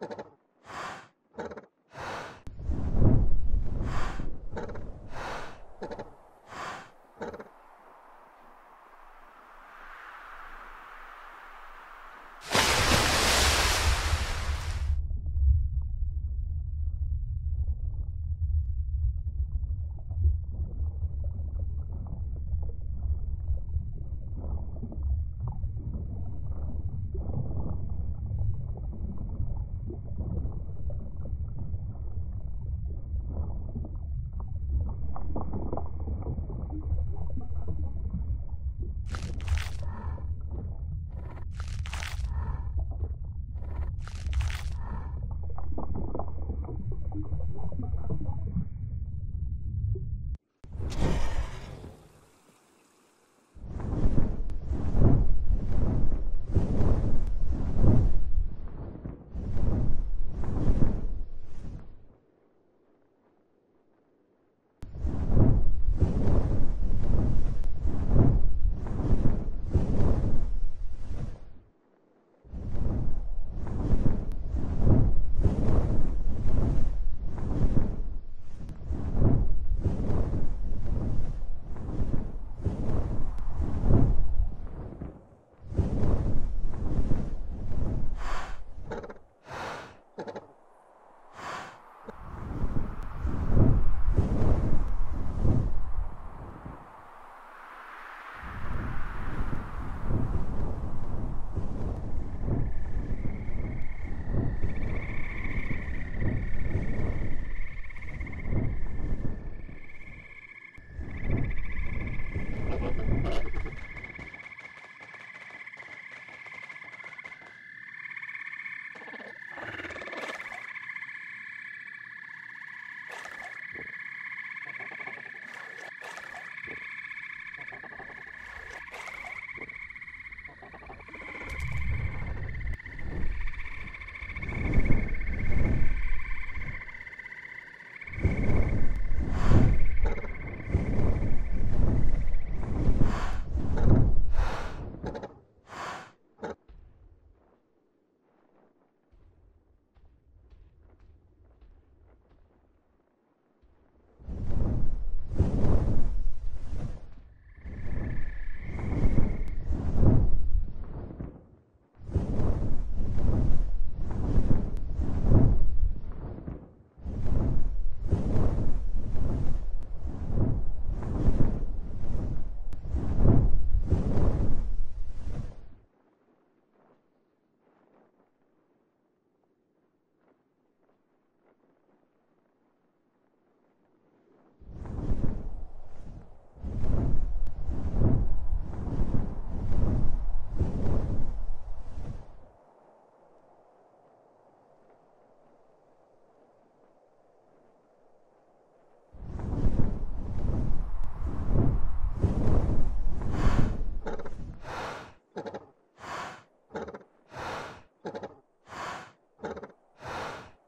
you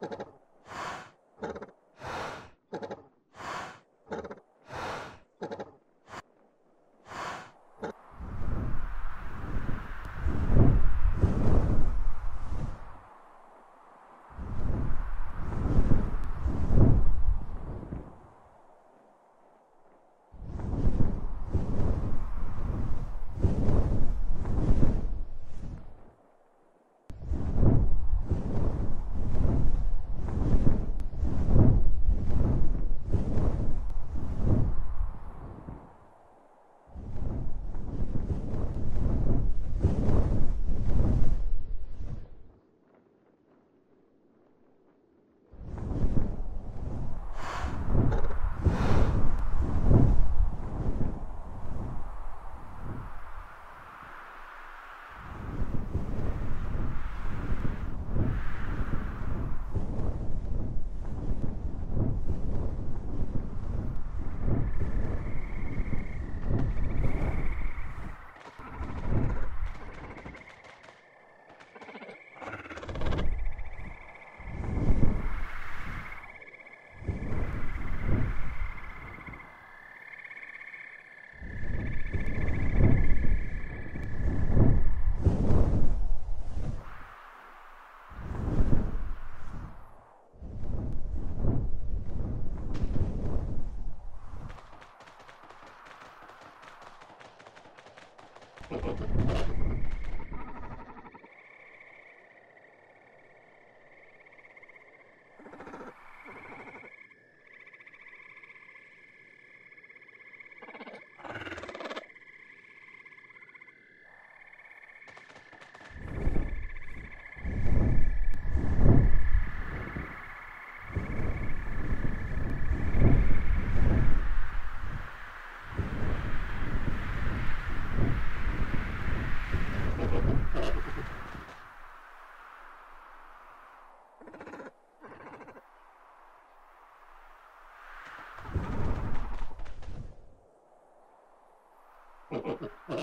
Thank you.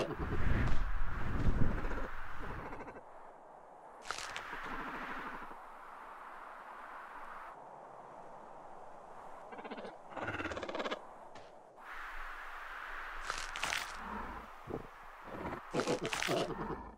Ha ha ha.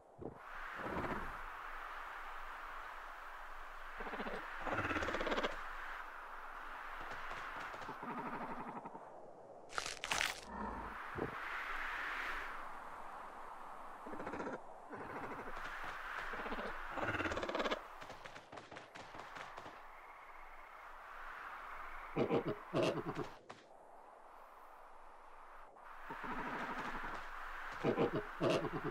Ha ha ha ha ha.